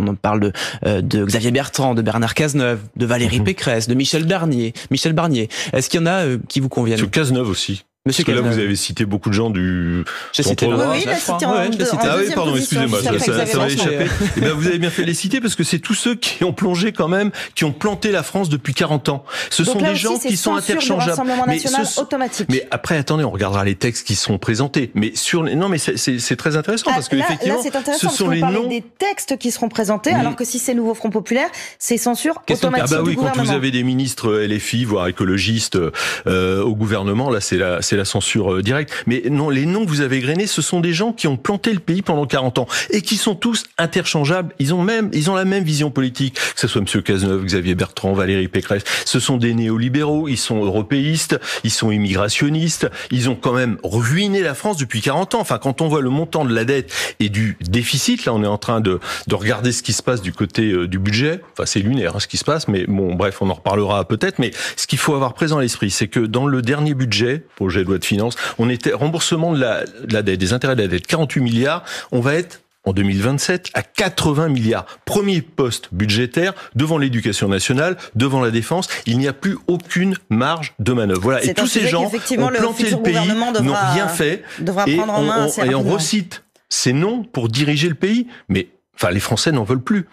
On parle de, euh, de Xavier Bertrand, de Bernard Cazeneuve, de Valérie mhm. Pécresse, de Michel Barnier. Michel Barnier. Est-ce qu'il y en a euh, qui vous conviennent? Cazeneuve aussi. Monsieur que là, vous avez cité beaucoup de gens du. J'ai cité Oui, oui, il a cité en, ouais, cité. Ah oui, pardon, excusez-moi, ça, ça, ça m'a échappé. Eh ben, vous avez bien fait de les citer parce que c'est tous ceux qui ont plongé quand même, qui ont planté la France depuis 40 ans. Ce Donc sont des gens qui sont interchangeables. Mais, ce... automatique. mais après, attendez, on regardera les textes qui sont présentés. Mais sur les... non, mais c'est très intéressant ah, parce que là, effectivement, là, ce sont les noms des textes qui seront présentés, alors que si c'est Nouveau Front Populaire, c'est censure automatique Ah bah oui, quand vous avez des ministres LFI, voire écologistes euh, au gouvernement, là, c'est la, c'est la censure euh, directe. Mais non, les noms que vous avez grainés, ce sont des gens qui ont planté le pays pendant 40 ans et qui sont tous interchangeables. Ils ont même, ils ont la même vision politique, que ce soit Monsieur Cazeneuve, Xavier Bertrand, Valérie Pécresse. Ce sont des néolibéraux, ils sont européistes, ils sont immigrationnistes. Ils ont quand même ruiné la France depuis 40 ans. Enfin, quand on voit le montant de la dette et du déficit, là, on est en train de, de regarder ce qui se passe du côté euh, du budget. Enfin, c'est lunaire hein, ce qui se passe, mais bon, bref, on en reparlera peut-être. Mais ce qu'il faut avoir présent à l'esprit, c'est que dans le dernier budget, projet loi de finances, on était remboursement de la, de la dette, des intérêts de la dette, 48 milliards. On va être en 2027 à 80 milliards. Premier poste budgétaire devant l'éducation nationale, devant la défense. Il n'y a plus aucune marge de manœuvre. Voilà. Et tous ces gens ont planté le, le pays, n'ont rien fait. Et on, et on recite ces noms pour diriger le pays. Mais enfin, les Français n'en veulent plus.